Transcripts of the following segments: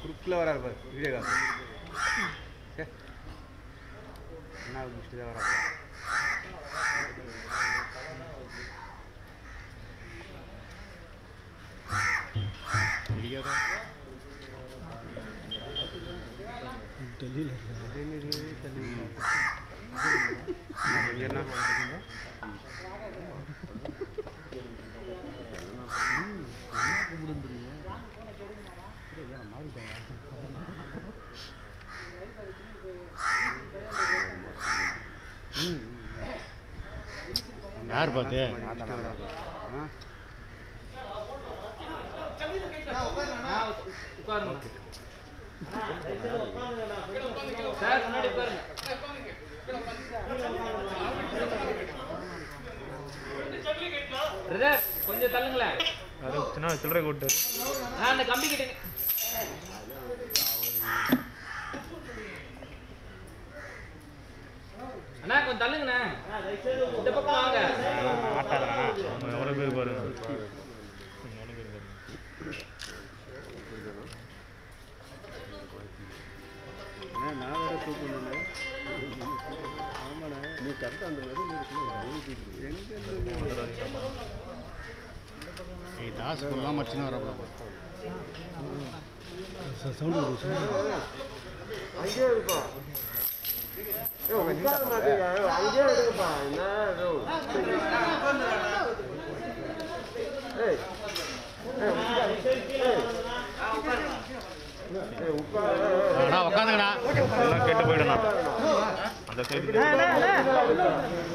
குறுக்கில் வராரு பாரு வீடியோக்காக என்ன முடிச்சுட்டு தான் வராரு. டெல்லியில் யார் பார்த்து? சார் கொஞ்சம் தள்ளுங்களேன். சில்லறை கூட்டு. அந்த கம்பி கிட்ட அண்ணா கொஞ்சம் தள்ளுங்கண்ணே இந்த பக்கம் வாங்க. எவ்வளோ பேர் பாருங்க ಕೂತ್ಕೊಂಡಿಲ್ಲ ನೀವು ಕರೆದ ಅಂದ್ರೆ ಈ ದಾಸ್ ಗುಲಾಮ್ ಅರ್ಚನವರ ಸೌಂಡ್ ಹಂಗೆ ಇರುತ್ತಾ ಹಂಗೆ ಇರುತ್ತಾ ಏನಾದ್ರು ಏಯ್ ಏಯ್ அண்ணா உட்காந்துங்கண்ணா எல்லாம் கேட்டு போயிடணும் அந்த சைடு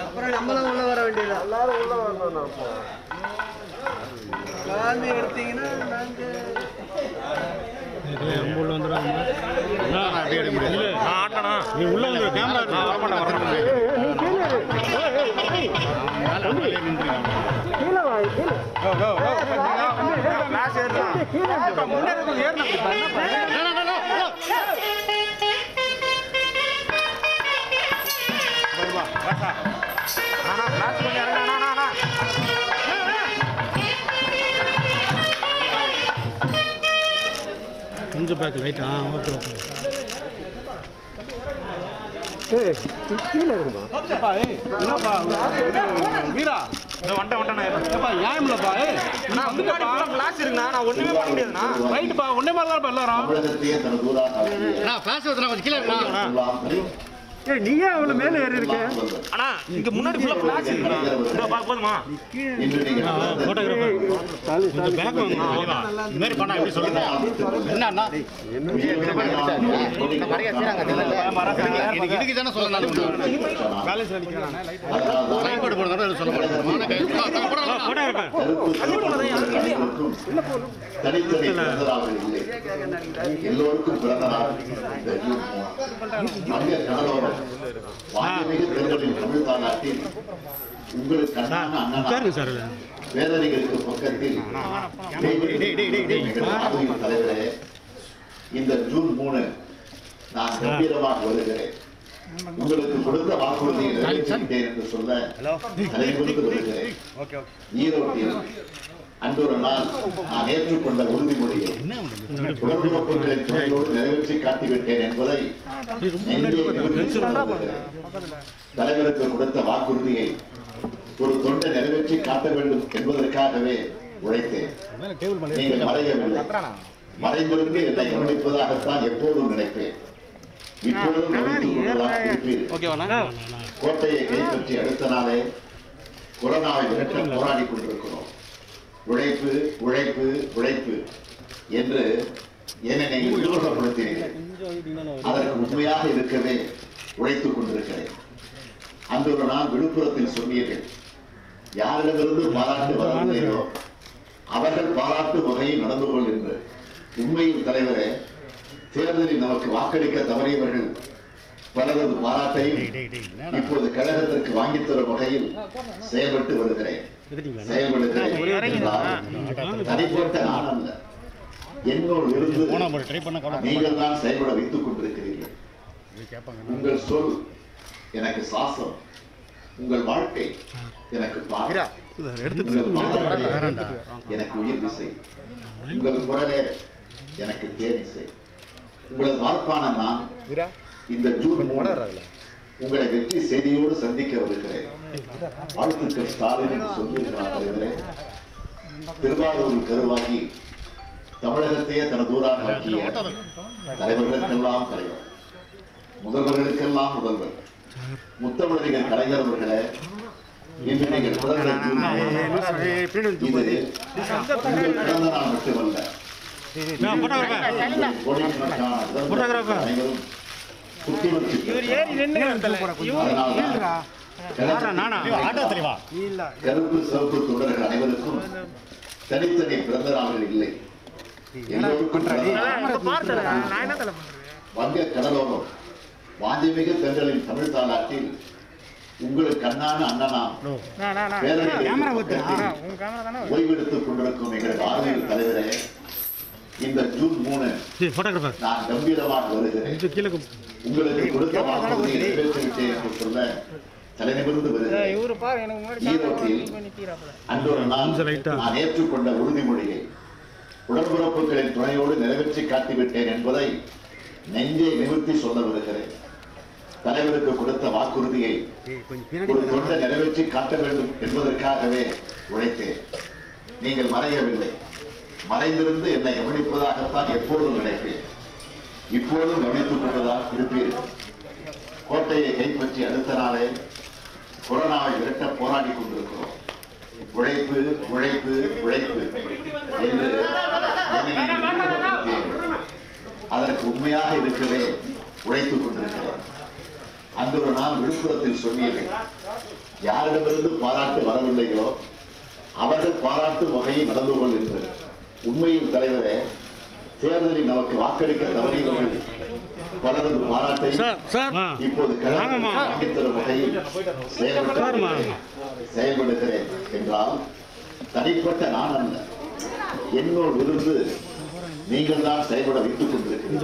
அப்புறம் நம்மளும் உள்ள வர வேண்டியது எல்லாரும் உள்ள வரணும் காந்தி எடுத்தீங்கன்னா நாங்கள் நீ உள்ள வந்து கேமரா வரமாட்டேன் வரமாட்டேன் மேலே கீழே வா கீழே கொஞ்சம் ஓகே கீழே இருக்குமா வீரா வந்துட்டேன் வந்துட்டேன் நான் நியாயமில்லப்பா ஏய் அண்ணா, முன்னாடி கிளாஸ் இருக்குண்ணா நான் ஒண்ணுமே பண்ண முடியாதுண்ணா. ரைட்டுப்பா ஒன்னே மாதிரி தான் எல்லாரும். அண்ணா கிளாஸ் கொஞ்சம் கீழே இருக்கா ஏய் நீயே அவ்வளோ மேலே ஏறி இருக்க. அண்ணா இங்க முன்னாடி ஃபுல்லா கிளாஸ் இருக்குண்ணா இதோ பா போதுமா? நீங்கள் ஃபோட்டோகிராஃபர் கொஞ்சம் பேக் வாங்க இந்த மாதிரி பண்ணா எப்படி சொல்லுங்க என்ன அண்ணா எனக்கு இதுக்கு தானே சொல்ல நான் ட்ரைபாடு போடுறதா? சொல்ல மாட்டேன் தனித்தனி பிறந்த நாள்கள் இல்லை. எல்லோருக்கும் பிறந்த நாள். மனித கடலோரம் வான்மிகு பெண்களின் தமிழ் தாலாட்டில் உங்களுக்கு அண்ணான வேதனைகளுக்கு பக்கத்தில் தலைவரே இந்த ஜூன் மூணு நான் கம்பீரமாக வருகிறேன். உங்களுக்கு கொடுத்த வாக்குறுதியை என்று சொல்ல தலைமுறைக்கு வருகிறேன். ஈரோட்டில் அன்றொரு நாள் நான் ஏற்றுக்கொண்ட உறுதிமொழியை. உடன்பிறப்புகளின் துணையோடு நிறைவேற்றி காட்டிவிட்டேன் என்பதை. தலைவருக்கு கொடுத்த வாக்குறுதியை ஒரு தொண்டை நிறைவேற்றி காட்ட வேண்டும் என்பதற்காகவே உழைத்தேன். நீங்கள் மறையவில்லை. மறைந்திருந்து என்னை கவனிப்பதாகத்தான் எப்போதும் நினைப்பேன். இப்பொழுதும் கவனித்துக். கோட்டையை கைப்பற்றி அடுத்த நாளே கொரோனாவை விரட்ட போராடி கொண்டிருக்கிறோம். உழைப்பு உழைப்பு உழைப்பு என்று என்னை நீங்கள் உருவகப்படுத்தினீர்கள் அதற்கு உண்மையாக இருக்கவே உழைத்துக் கொண்டிருக்கிறேன். அன்று ஒரு நாள் விழுப்புரத்தில் சொன்னீர்கள். யாரிடமிருந்து பாராட்டு வரவில்லையோ அவர்கள் பாராட்டு வகையில் நடந்து கொள் என்று. உண்மையில் தலைவரே தேர்தலில் நமக்கு வாக்களிக்க தவறியவர்கள் பலரது பாராட்டையும் இப்போது கழகத்திற்கு வாங்கித் தரும் வகையில் செயல்பட்டு வருகிறேன். என்னோடு இருந்து நீங்கள் தான் செயல்பட வைத்துக் கொண்டிருக்கிறீர்கள். உங்கள் சொல் எனக்கு சாசம். உங்கள் வாழ்க்கை எனக்கு எனக்கு உயிர் திசை. உங்கள் குரலே எனக்கு தேனிசை உங்களது வாழ்ப்பான நான் இந்த ஜூன் மூணு உங்களை வெற்றி செய்தியோடு சந்திக்க வருகிறேன் வாழ்த்துக்கள் ஸ்டாலின் சொல்லியிருக்கிறார் தலைவரே திருவாரூரில் கருவாகி தமிழகத்தையே தனது ஊராக ஆக்கிய தலைவர்களுக்கெல்லாம் தலைவர் முதல்வர்களுக்கெல்லாம் முதல்வர் முத்தமிழறிஞர் கலைஞர் அவர்களே இன்று நீங்கள் மூணு. இது உங்கள் பிறந்த நாள் மட்டுமல்ல. அனைவரும் கருப்பு சிவப்பு தொண்டர்கள் அனைவருக்கும் தனித்தனி பிறந்த நாள்கள் இல்லை. வங்க கடலோரம் வாஞ்சமிகு தென்றலின் தமிழ் தாலாட்டில் உங்களுக்கு அண்ணான அண்ணனாம் பேரணியில் ஓய்வெடுத்துக் கொண்டிருக்கும் எங்களது ஆர்வல் தலைவரே இந்த ஜூன் மூணு போட்டோகிராஃபர் நான் கம்பீரமாக வருகிறேன். கீழே உங்களுக்கு கொடுத்த வாக்குறுதியை நிறைவேற்றிவிட்டேன் என்று சொல்ல தலைநிமிர்ந்து அன்றொரு நாள் நான் ஏற்றுக்கொண்ட உறுதிமொழியை உடன்பிறப்புகளின் துணையோடு நிறைவேற்றி காட்டிவிட்டேன் என்பதை நெஞ்சை நிமிர்த்தி சொல்ல வருகிறேன். தலைவருக்கு கொடுத்த வாக்குறுதியை ஒரு தொண்டை நிறைவேற்றி காட்ட வேண்டும் என்பதற்காகவே உழைத்தேன். நீங்கள் மறையவில்லை. மறைந்திருந்து என்னை கவனிப்பதாகத்தான் எப்போதும் நினைப்பேன். இப்போதும் கவனித்துக் கொண்டுதான் இருப்பீர்கள் கோட்டையை கைப்பற்றி அடுத்த நாளே கொரோனாவை விரட்ட போராடி கொண்டிருக்கிறோம். உழைப்பு உழைப்பு உழைப்பு என்று அதற்கு உண்மையாக இருக்கவே உழைத்துக் கொண்டிருக்கிறேன். அந்த ஒரு நாள் விழுப்புரத்தில் சொன்னீர்கள். யாரிடமிருந்து பாராட்டு வரவில்லையோ அவர்கள் பாராட்டு வகையை நடந்து கொள்கின்றனர். உண்மையில் தலைவரே தேர்தலில் நமக்கு வாக்களிக்க தவறியவர்கள் பலரது பாராட்டை இப்போது தரும் வகையில் செயல்படுகிறேன் என்றால் தனிப்பட்ட நான் அல்ல என்னோடு இருந்து நீங்கள் தான் செயல்பட வைத்துக் கொண்டிருக்கிறீர்கள்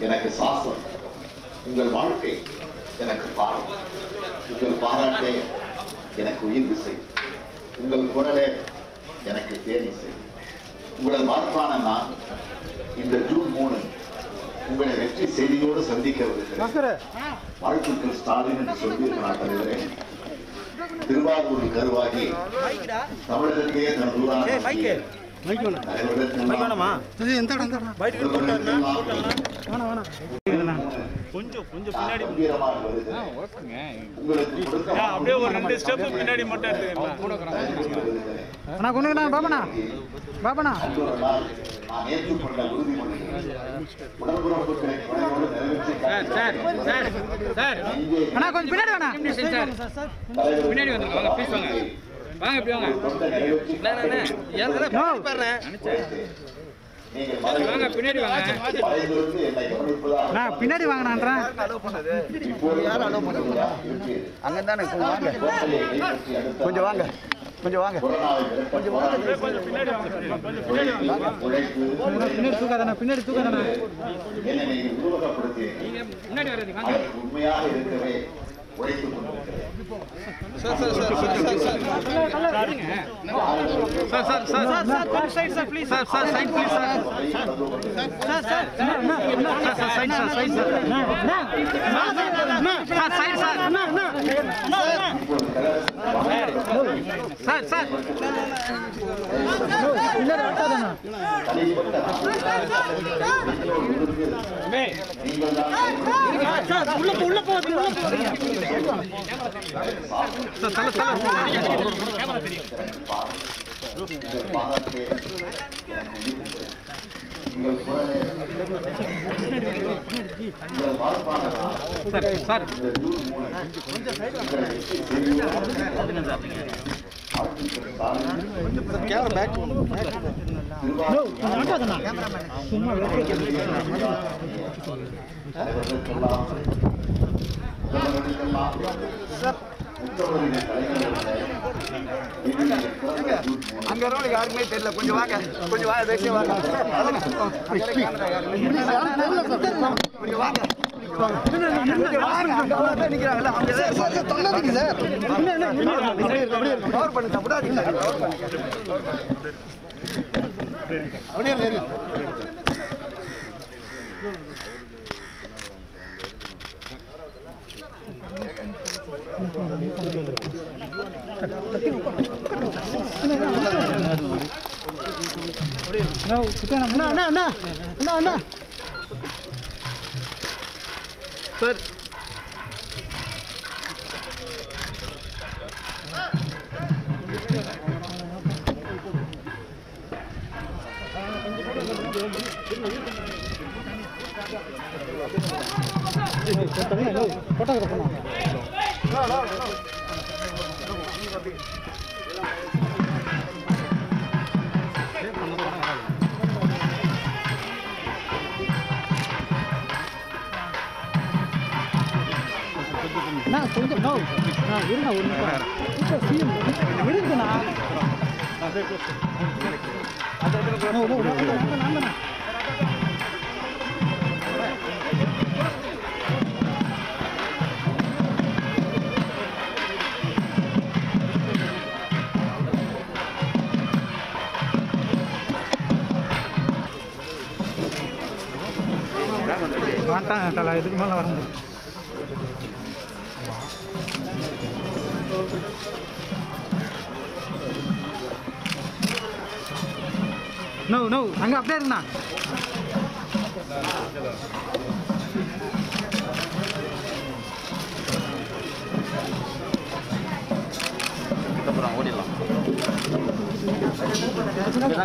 எனக்கு சாசம் உங்கள் வாழ்க்கை எனக்கு பாரம் உங்கள் பாராட்டே எனக்கு உயிர் விசை. உங்கள் குரலே எனக்கு தேனிசை உங்களது வார்ப்பான நான் இந்த ஜூன் மூணு உங்களை வெற்றி செய்தியோடு சந்திக்க வருகிறேன் வாழ்த்துக்கள் ஸ்டாலின் என்று சொல்லியிருக்கிறார் தலைவரே. திருவாரூரில் கருவாகி தமிழகத்தையே ஊராக ஆக்கிய தலைவர்களுக்கெல்லாம் கொஞ்சம் கொஞ்சம் கொடுத்த அப்படியே ஒரு ரெண்டு ஸ்டெப் பின்னாடி மட்டும் எடுத்துக்கலாம் அண்ணா நாள் நான் உடன்பிறப்புகளை துணையோடு நிறைவேற்றி சார் சார் நெஞ்சே அண்ணா கொஞ்சம் பின்னாடி வேணா பின்னாடி வந்துருங்க. வாங்க ப்ளீஸ் வாங்க வாங்க. இப்படி வாங்க பின்னாடி வாங்க. மறைந்திருந்து என்னை கவனிப்பதாக அண்ணா பின்னாடி வாங்கண்ணான்றேன் இப்போது இருப்பீர்கள். அங்கதானே கொஞ்சம் வாங்க. கொஞ்சம் வாங்க. கொஞ்சம் பின்னாடி தூக்காதண்ணா பின்னாடி உருவகப்படுத்தினீர்கள். முன்னாடி அதற்கு உண்மையாக இருக்கவே உழைத்துக் கொண்டிருக்கிறேன். Sir sir sir sir sir side sir please sir sir side please sir sir sir sir side sir side sir sir side sir sir sir பின்னாடி வைக்காதண்ணா நீங்கள் தான் உள்ள போ உள்ள போ உள்ள போ சார் தலை தலை உங்கள் பாதத்தை எனக்கு உயிர்ப்பித்தது. உங்கள் குரலே உங்கள் வாழ்வான சார் சார் இந்த ஜூன் மூணு உங்களை வெற்றி செய்தியோடு வாழ்த்துக்கள் அங்க யாருக்குமே தெரியல கொஞ்சம் வாங்க. கொஞ்சம் வாங்க வெளியே வாங்க. அங்க இருக்க camera யாருக்குமே தெரியல. கொஞ்சம் வாங்க நிக்கிறாங்கல்ல அவங்க சார் தொல்லாதீங்க சார் கவர் பண்ணுங்க விடாதீங்க அண்ணா அண்ணா அண்ணா அண்ணா அண்ணா சார் போட்டோகிராஃபர் அண்ணா கொஞ்சம் நோ அண்ணா இருங்க ஒரு நிமிஷம் இப்போ சிஎம் இருக்குண்ணா no no no no no no வந்துட்டாங்க தலை இதுக்கு மேலே வர முடியும் நோ நோ அங்கே அப்படியே இருந்தா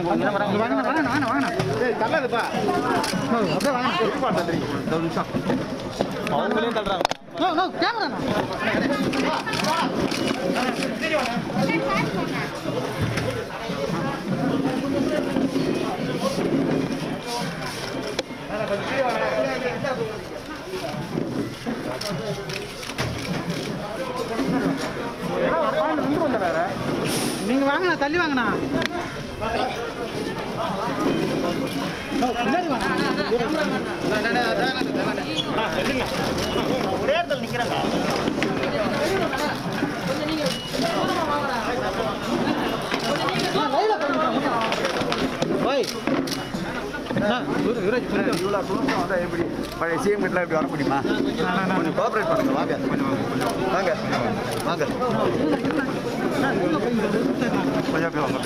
வாங்கண்ணா வாங்கண்ணா வாங்கண்ணா வாங்கண்ணா தள்ளாதுப்பா நோ அப்படியே வாங்கண்ணா அவங்களையும் தள்ளுறாங்க நோ நோ கேமரா. நீங்க வாங்கண்ணா தள்ளி வாங்கண்ணா. நோ, பின்னாடி வாங்க இவ்வளோ குடும்பம் வந்தா எப்படி பழைய சிஎம் கிட்ட இப்படி வர முடியுமா கொஞ்சம் கோஆப்ரேட் பண்ணுங்க வாங்க வாங்க வாங்க கொஞ்சம் வாங்க.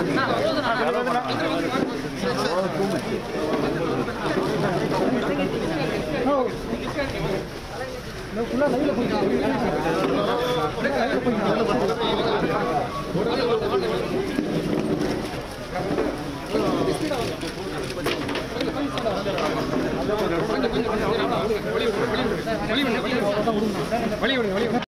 அண்ணா, ஒரு நிமிஷம் அண்ணா. அண்ணா, வெளியே வெளியே வெளியே வெளியே